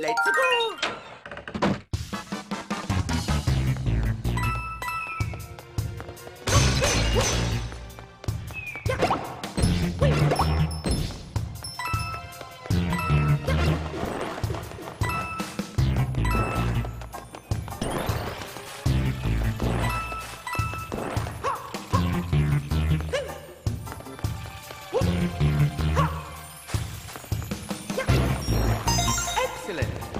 Let's go! Excellent.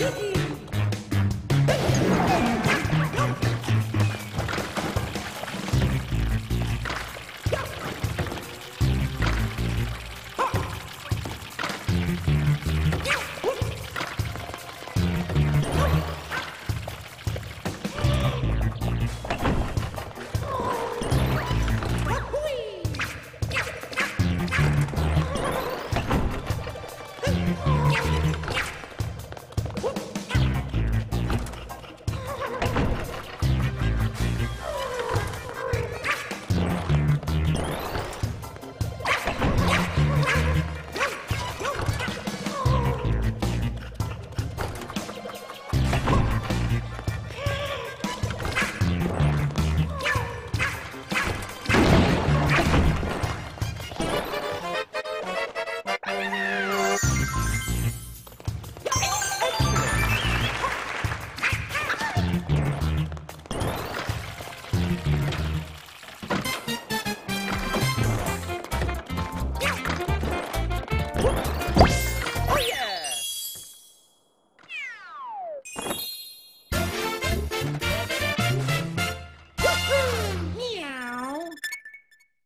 Yippee!